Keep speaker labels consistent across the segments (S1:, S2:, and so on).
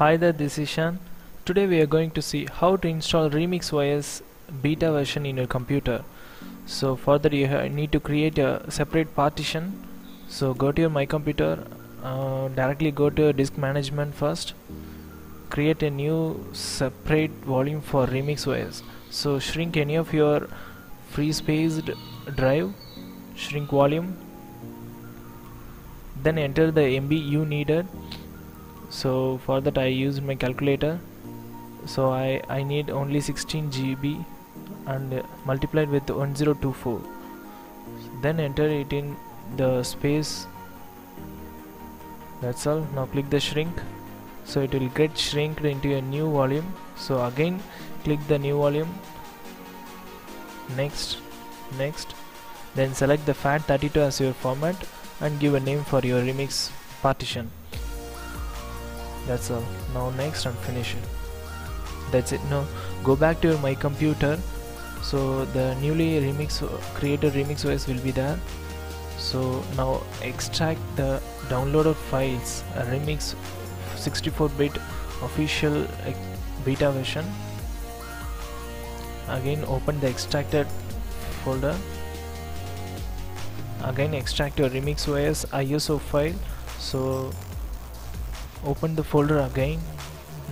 S1: Hi there, this is Shan. Today we are going to see how to install Remix OS beta version in your computer. So for that you need to create a separate partition. So go to your My Computer, uh, directly go to disk management first. Create a new separate volume for Remix OS. So shrink any of your free spaced drive, shrink volume, then enter the MB you needed so for that I used my calculator. So I, I need only 16 GB and uh, multiplied with 1024 then enter it in the space. That's all. Now click the shrink. So it will get shrinked into a new volume. So again click the new volume. Next next. Then select the FAT32 as your format and give a name for your remix partition that's all. Now next and finish it that's it. Now go back to your my computer. So the newly remix created remix OS will be there. So now extract the downloaded files. Remix 64-bit official beta version. Again open the extracted folder. Again extract your remix OS ISO file. So open the folder again.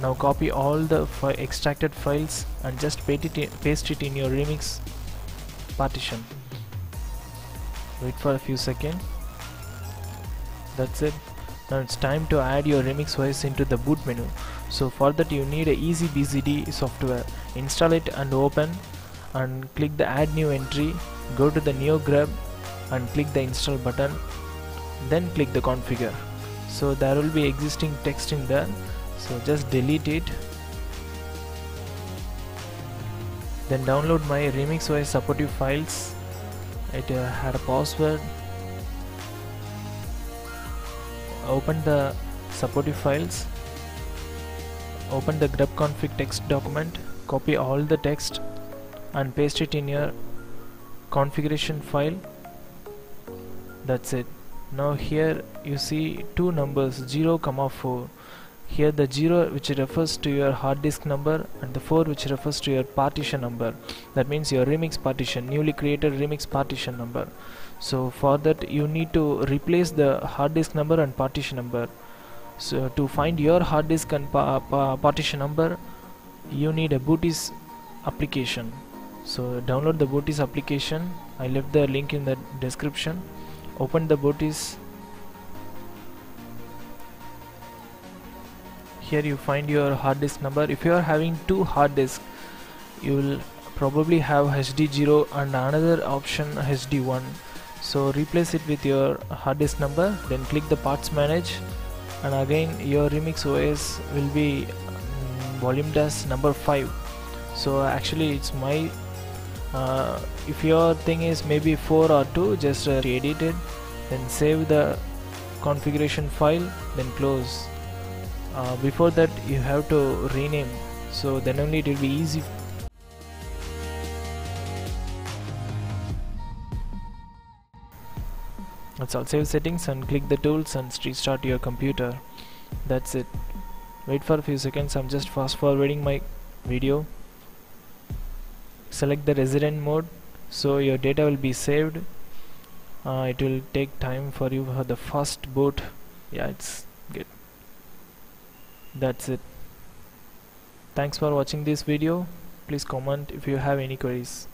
S1: Now copy all the fi extracted files and just paste it, in, your remix partition. Wait for a few seconds. That's it. Now it's time to add your remix OS into the boot menu. So for that you need a EasyBCD software. Install it and open and click the add new entry. Go to the NeoGrub and click the install button. Then click the configure so there will be existing text in there. So just delete it. Then download my remix OS supportive files it uh, had a password. Open the supportive files. Open the grub config text document. Copy all the text and paste it in your configuration file. That's it now here you see two numbers 0 comma 4 here the 0 which refers to your hard disk number and the 4 which refers to your partition number. That means your remix partition newly created remix partition number. So for that you need to replace the hard disk number and partition number. So to find your hard disk and pa pa partition number you need a Bootice application. So download the Bootice application. I left the link in the description open the Bootice here you find your hard disk number. If you are having two hard disk you will probably have hd0 and another option hd1 so replace it with your hard disk number then click the parts manage. And again your remix os will be um, volume dash number 5 so actually it's my uh, if your thing is maybe 4 or 2 just uh, edit it then save the configuration file then close. Uh, before that you have to rename so then only it will be easy. That's all. Save settings and click the tools and restart your computer. That's it. Wait for a few seconds. I'm just fast forwarding my video select the resident mode so your data will be saved. Uh, it will take time for you for the first boot. Yeah it's good. That's it. Thanks for watching this video. Please comment if you have any queries